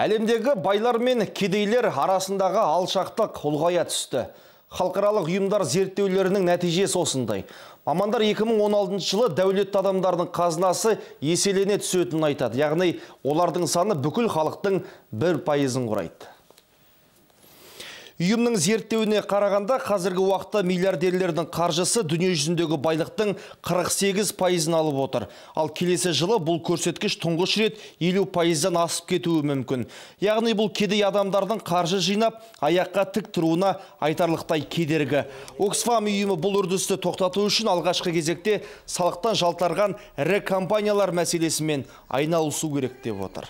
Әлемдегі байлар мен кедейлер арасындағы алшақтық ұлғая түсті. Халықаралық ұйымдар зерттеулерінің нәтижесі осындай. Мамандар 2016 жылы дәулетті адамдардың қазынасы еселене түсетінін айтады. Яғни олардың саны бүкіл халықтың бір пайызын құрайды. Үйімнің зерттеуіне қарағанда қазіргі уақытта миллиардерлердің қаржысы дүние жүзіндегі байлықтың 48 пайызын алып отыр. Ал келесі жылы бұл көрсеткіш тұңғыш рет 50 пайыздан асып кетуі мүмкін. Яғни бұл кедей адамдардың қаржы жинап, аяққа тік тұруына айтарлықтай кедергі. Оксфам үйімі бұл үрдісті тоқтату үшін алғашқы кезекте салықтан жалтарған ірі компаниялар мәселесімен айналысу керек деп отыр.